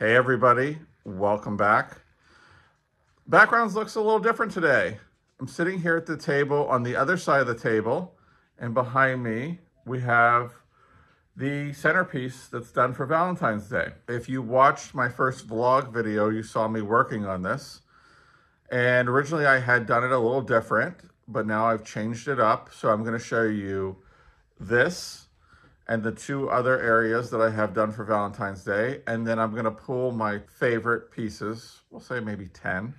Hey everybody, welcome back. Backgrounds looks a little different today. I'm sitting here at the table on the other side of the table and behind me we have the centerpiece that's done for Valentine's Day. If you watched my first vlog video, you saw me working on this. And originally I had done it a little different, but now I've changed it up. So I'm gonna show you this and the two other areas that I have done for Valentine's Day. And then I'm gonna pull my favorite pieces, we'll say maybe 10,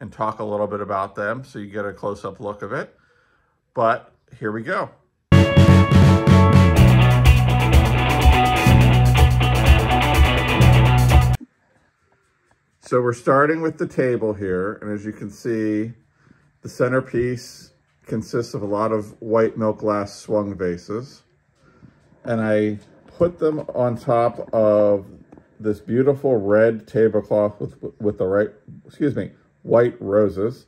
and talk a little bit about them so you get a close-up look of it. But here we go. So we're starting with the table here. And as you can see, the centerpiece consists of a lot of white milk glass swung vases and I put them on top of this beautiful red tablecloth with, with the right, excuse me, white roses.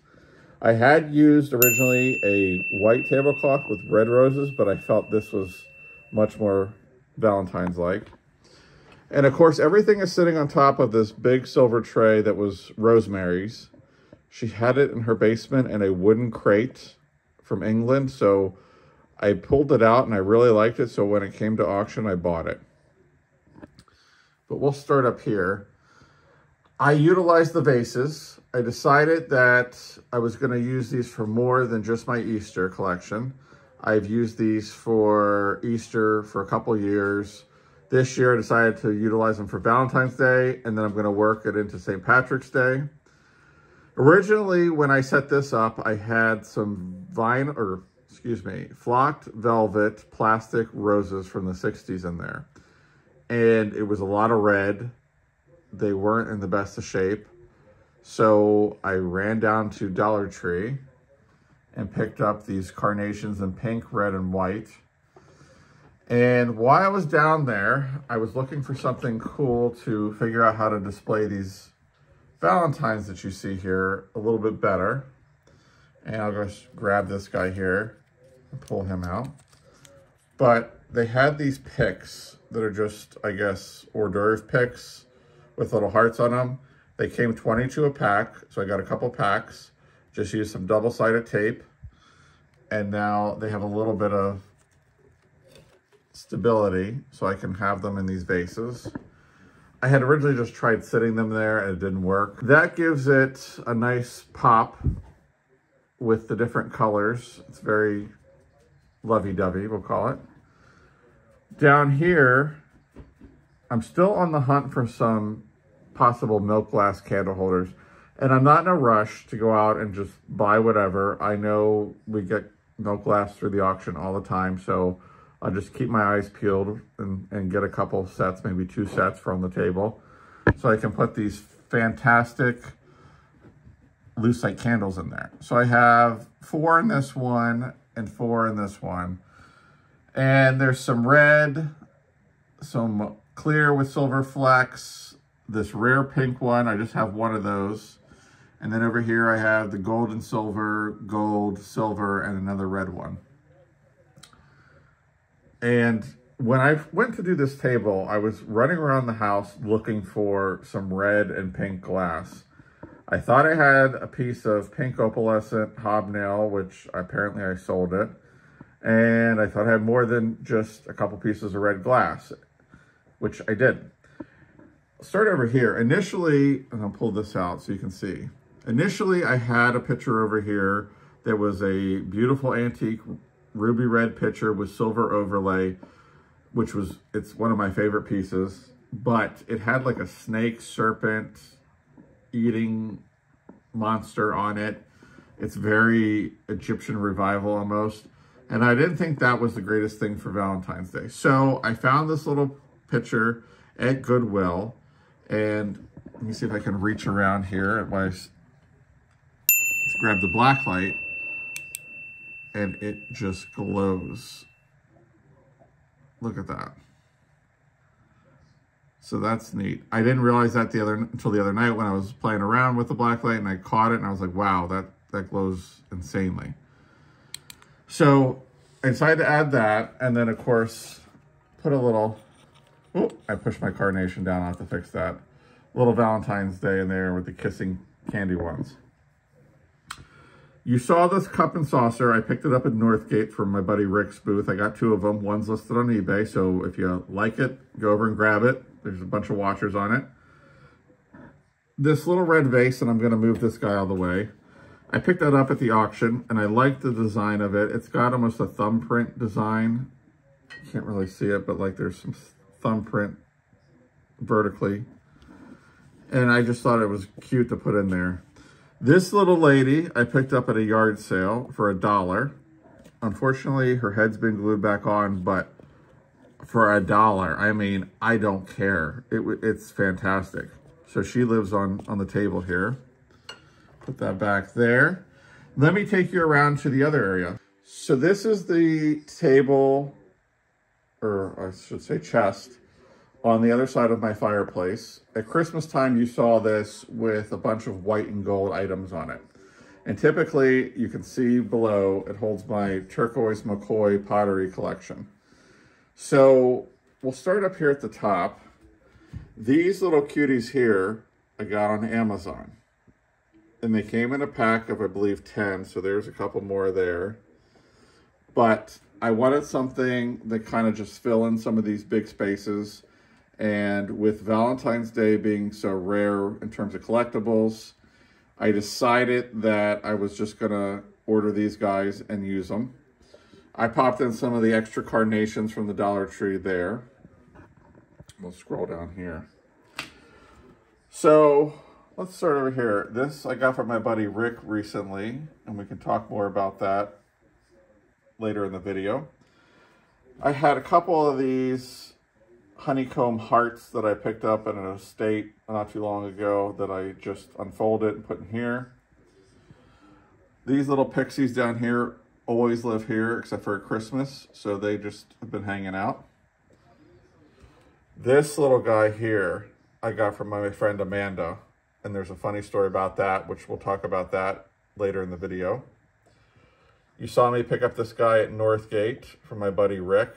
I had used originally a white tablecloth with red roses, but I felt this was much more Valentine's-like. And of course, everything is sitting on top of this big silver tray that was Rosemary's. She had it in her basement in a wooden crate from England, so I pulled it out and I really liked it. So when it came to auction, I bought it. But we'll start up here. I utilized the vases. I decided that I was going to use these for more than just my Easter collection. I've used these for Easter for a couple years. This year I decided to utilize them for Valentine's Day and then I'm going to work it into St. Patrick's Day. Originally, when I set this up, I had some vine or excuse me, flocked velvet plastic roses from the 60s in there. And it was a lot of red. They weren't in the best of shape. So I ran down to Dollar Tree and picked up these carnations in pink, red, and white. And while I was down there, I was looking for something cool to figure out how to display these Valentines that you see here a little bit better. And I'll just grab this guy here pull him out. But they had these picks that are just, I guess, hors d'oeuvre picks with little hearts on them. They came 22 a pack, so I got a couple packs. Just used some double-sided tape. And now they have a little bit of stability, so I can have them in these vases. I had originally just tried sitting them there and it didn't work. That gives it a nice pop with the different colors. It's very lovey-dovey, we'll call it. Down here, I'm still on the hunt for some possible milk glass candle holders. And I'm not in a rush to go out and just buy whatever. I know we get milk glass through the auction all the time, so I'll just keep my eyes peeled and, and get a couple sets, maybe two sets from the table. So I can put these fantastic lucite candles in there. So I have four in this one and four in this one. And there's some red, some clear with silver flecks, this rare pink one. I just have one of those. And then over here I have the gold and silver, gold, silver, and another red one. And when I went to do this table, I was running around the house looking for some red and pink glass. I thought I had a piece of pink opalescent hobnail, which apparently I sold it. And I thought I had more than just a couple pieces of red glass, which I did. Start over here. Initially, and I'll pull this out so you can see. Initially, I had a picture over here that was a beautiful antique ruby red picture with silver overlay, which was, it's one of my favorite pieces, but it had like a snake, serpent, eating monster on it. It's very Egyptian revival almost. And I didn't think that was the greatest thing for Valentine's Day. So I found this little picture at Goodwill. And let me see if I can reach around here at my, let's grab the black light. And it just glows. Look at that. So that's neat. I didn't realize that the other until the other night when I was playing around with the black light and I caught it and I was like, wow, that, that glows insanely. So I decided to add that and then of course put a little, oh, I pushed my carnation down, i have to fix that. little Valentine's Day in there with the kissing candy ones. You saw this cup and saucer. I picked it up at Northgate from my buddy Rick's booth. I got two of them. One's listed on eBay, so if you like it, go over and grab it. There's a bunch of watchers on it. This little red vase, and I'm going to move this guy of the way. I picked that up at the auction, and I like the design of it. It's got almost a thumbprint design. Can't really see it, but like there's some thumbprint vertically. And I just thought it was cute to put in there. This little lady I picked up at a yard sale for a dollar. Unfortunately, her head's been glued back on, but for a dollar, I mean, I don't care. It, it's fantastic. So she lives on, on the table here. Put that back there. Let me take you around to the other area. So this is the table, or I should say chest, on the other side of my fireplace. At Christmas time, you saw this with a bunch of white and gold items on it. And typically, you can see below, it holds my turquoise McCoy pottery collection. So we'll start up here at the top. These little cuties here, I got on Amazon. And they came in a pack of, I believe, 10. So there's a couple more there. But I wanted something that kind of just fill in some of these big spaces and with Valentine's Day being so rare in terms of collectibles, I decided that I was just going to order these guys and use them. I popped in some of the extra carnations from the Dollar Tree there. We'll scroll down here. So let's start over here. This I got from my buddy Rick recently, and we can talk more about that later in the video. I had a couple of these honeycomb hearts that I picked up at an estate not too long ago that I just unfolded and put in here. These little pixies down here always live here except for Christmas, so they just have been hanging out. This little guy here I got from my friend Amanda, and there's a funny story about that, which we'll talk about that later in the video. You saw me pick up this guy at Northgate from my buddy Rick.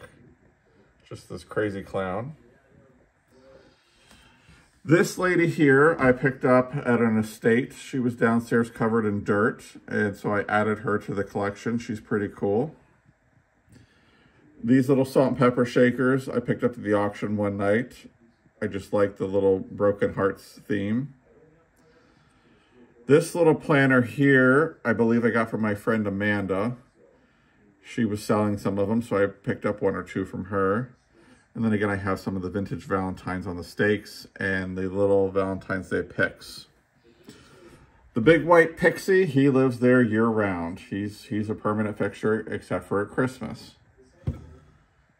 Just this crazy clown. This lady here, I picked up at an estate. She was downstairs covered in dirt, and so I added her to the collection. She's pretty cool. These little salt and pepper shakers I picked up at the auction one night. I just like the little broken hearts theme. This little planner here, I believe I got from my friend Amanda. She was selling some of them, so I picked up one or two from her. And then again, I have some of the vintage Valentines on the stakes and the little Valentine's Day picks. The big white pixie, he lives there year round. He's, he's a permanent fixture except for at Christmas.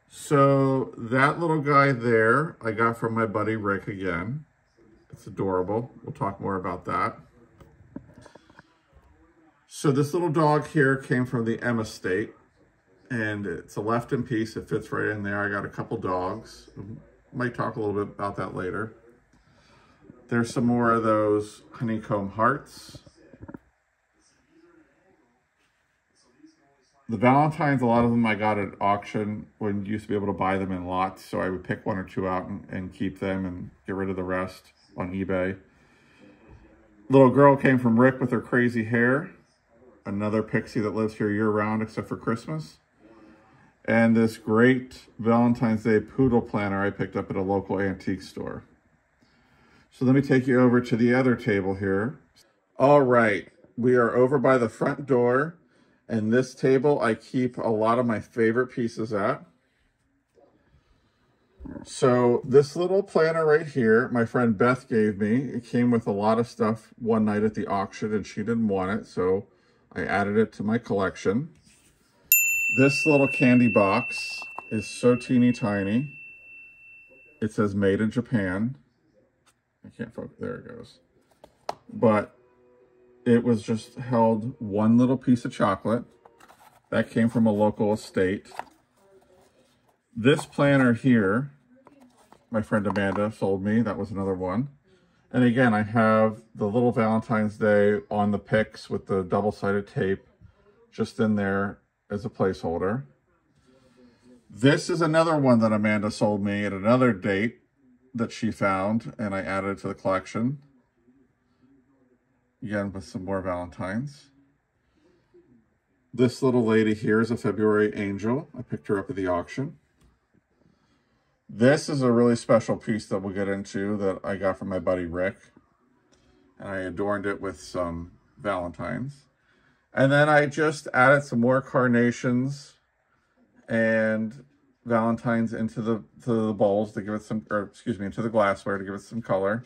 So that little guy there, I got from my buddy Rick again. It's adorable. We'll talk more about that. So this little dog here came from the M estate and it's a Lefton piece. It fits right in there. I got a couple dogs. Might talk a little bit about that later. There's some more of those honeycomb hearts. The Valentines, a lot of them I got at auction when you used to be able to buy them in lots. So I would pick one or two out and, and keep them and get rid of the rest on eBay. Little girl came from Rick with her crazy hair. Another pixie that lives here year round except for Christmas and this great Valentine's Day poodle planner I picked up at a local antique store. So let me take you over to the other table here. All right, we are over by the front door, and this table I keep a lot of my favorite pieces at. So this little planner right here, my friend Beth gave me. It came with a lot of stuff one night at the auction, and she didn't want it, so I added it to my collection. This little candy box is so teeny tiny. It says made in Japan. I can't focus, there it goes. But it was just held one little piece of chocolate. That came from a local estate. This planner here, my friend Amanda sold me. That was another one. And again, I have the little Valentine's Day on the picks with the double-sided tape just in there as a placeholder. This is another one that Amanda sold me at another date. that she found and I added to the collection. Again, with some more Valentines. This little lady here is a February angel. I picked her up at the auction. This is a really special piece that we'll get into that I got from my buddy Rick. And I adorned it with some Valentines. And then I just added some more carnations and Valentines into the to the bowls to give it some, or excuse me, into the glassware to give it some color.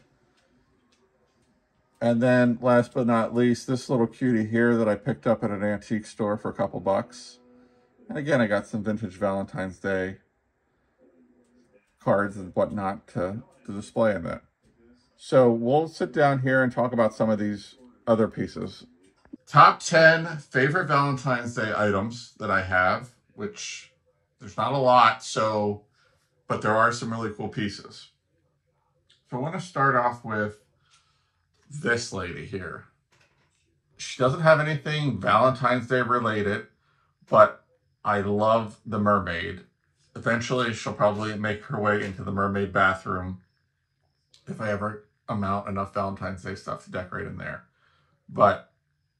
And then last but not least, this little cutie here that I picked up at an antique store for a couple bucks. And again, I got some vintage Valentine's Day cards and whatnot to, to display in that. So we'll sit down here and talk about some of these other pieces. Top 10 favorite Valentine's Day items that I have, which there's not a lot, so, but there are some really cool pieces. So I want to start off with this lady here. She doesn't have anything Valentine's Day related, but I love the mermaid. Eventually, she'll probably make her way into the mermaid bathroom if I ever amount enough Valentine's Day stuff to decorate in there. But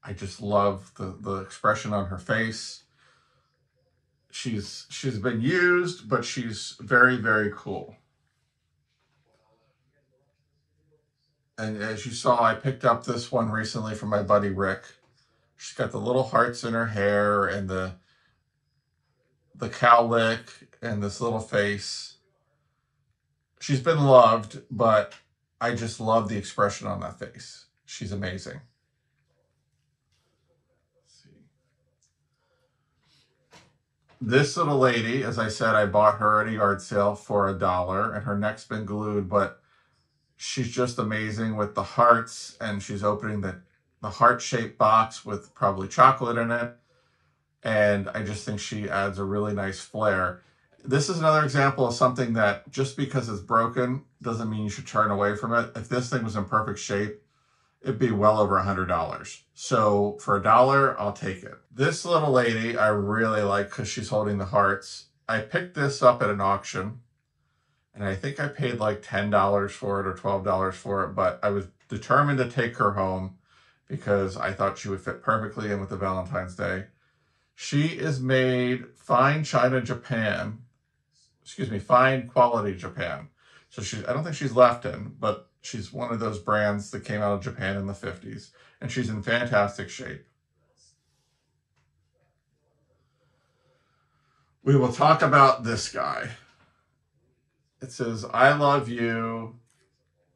I just love the, the expression on her face. She's she's been used, but she's very, very cool. And as you saw, I picked up this one recently from my buddy Rick. She's got the little hearts in her hair and the the cowlick and this little face. She's been loved, but I just love the expression on that face. She's amazing. This little lady, as I said, I bought her at a yard sale for a dollar and her neck's been glued, but she's just amazing with the hearts and she's opening the, the heart-shaped box with probably chocolate in it. And I just think she adds a really nice flair. This is another example of something that just because it's broken doesn't mean you should turn away from it. If this thing was in perfect shape, it'd be well over a hundred dollars. So for a dollar, I'll take it. This little lady I really like because she's holding the hearts. I picked this up at an auction and I think I paid like $10 for it or $12 for it, but I was determined to take her home because I thought she would fit perfectly in with the Valentine's Day. She is made fine China Japan, excuse me, fine quality Japan. So she's, I don't think she's Lefton, but she's one of those brands that came out of Japan in the 50s, and she's in fantastic shape. We will talk about this guy it says I love you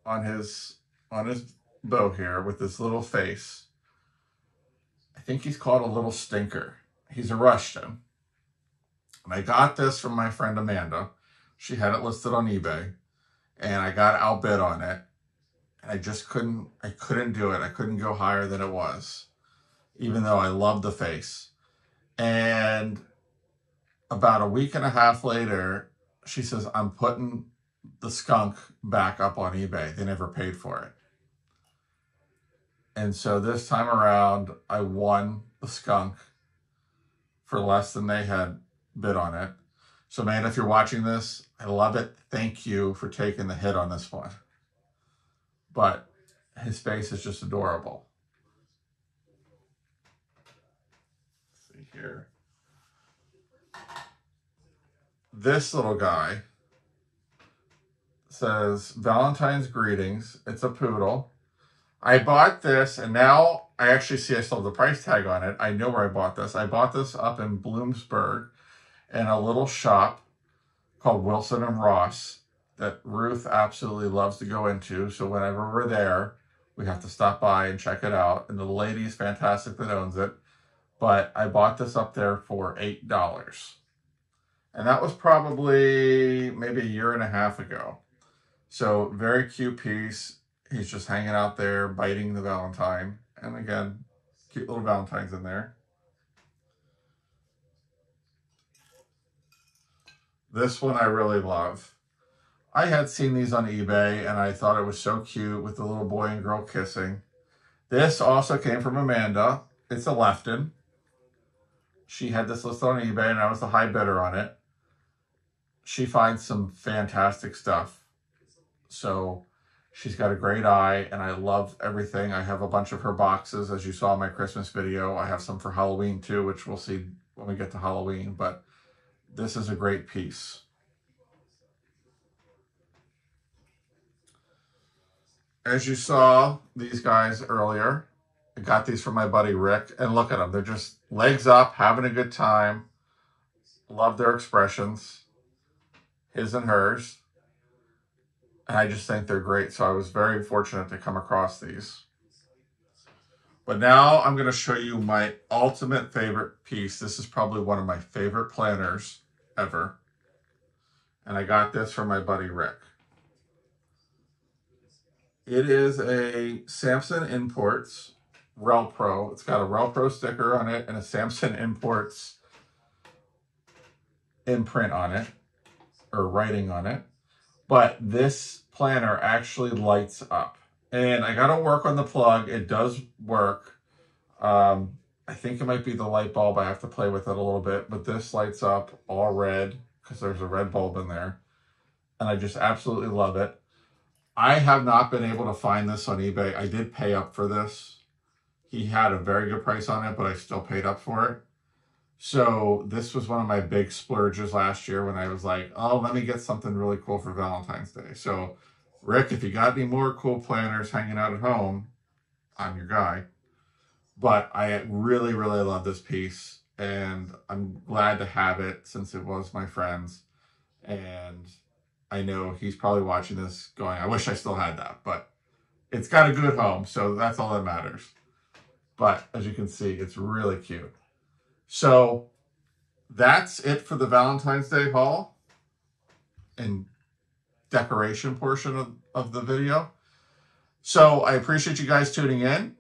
on his on his bow here with this little face. I think he's called a little stinker. He's a Russian. And I got this from my friend Amanda. She had it listed on eBay and I got outbid on it. And I just couldn't I couldn't do it. I couldn't go higher than it was. Even though I love the face. And about a week and a half later, she says, I'm putting the skunk back up on eBay. They never paid for it. And so this time around, I won the skunk for less than they had bid on it. So, man, if you're watching this, I love it. Thank you for taking the hit on this one. But his face is just adorable. Let's see here this little guy says Valentine's greetings. It's a poodle. I bought this and now I actually see I still have the price tag on it. I know where I bought this. I bought this up in Bloomsburg in a little shop called Wilson and Ross that Ruth absolutely loves to go into. So whenever we're there, we have to stop by and check it out. And the lady is fantastic that owns it. But I bought this up there for $8. And that was probably maybe a year and a half ago. So very cute piece. He's just hanging out there, biting the Valentine. And again, cute little Valentines in there. This one I really love. I had seen these on eBay and I thought it was so cute with the little boy and girl kissing. This also came from Amanda. It's a Lefton. She had this listed on eBay and I was the high bidder on it she finds some fantastic stuff. So she's got a great eye and I love everything. I have a bunch of her boxes as you saw in my Christmas video. I have some for Halloween too, which we'll see when we get to Halloween, but this is a great piece. As you saw these guys earlier, I got these from my buddy Rick, and look at them. They're just legs up, having a good time. Love their expressions, his and hers. And I just think they're great. So I was very fortunate to come across these. But now I'm going to show you my ultimate favorite piece. This is probably one of my favorite planners ever. And I got this from my buddy Rick. It is a Samson Imports Relpo. It's got a Relpo sticker on it and a Samson Imports imprint on it or writing on it. But this planner actually lights up. And I got to work on the plug. It does work. Um, I think it might be the light bulb. I have to play with it a little bit. But this lights up all red because there's a red bulb in there. And I just absolutely love it. I have not been able to find this on eBay. I did pay up for this. He had a very good price on it, but I still paid up for it. So this was one of my big splurges last year when I was like, oh, let me get something really cool for Valentine's Day. So Rick, if you got any more cool planners hanging out at home, I'm your guy. But I really, really love this piece and I'm glad to have it since it was my friend's. And I know he's probably watching this going, I wish I still had that, but it's got a good home. So that's all that matters. But as you can see, it's really cute. So that's it for the Valentine's Day haul and decoration portion of, of the video. So I appreciate you guys tuning in.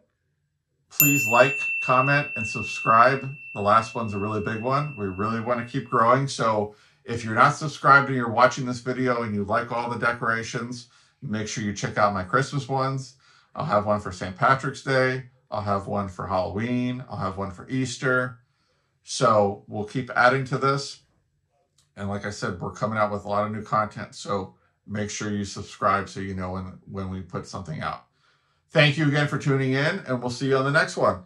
Please like, comment, and subscribe. The last one's a really big one. We really want to keep growing. So if you're not subscribed and you're watching this video and you like all the decorations, make sure you check out my Christmas ones. I'll have one for St. Patrick's Day. I'll have one for Halloween. I'll have one for Easter. So we'll keep adding to this. And like I said, we're coming out with a lot of new content. So make sure you subscribe so you know when, when we put something out. Thank you again for tuning in, and we'll see you on the next one.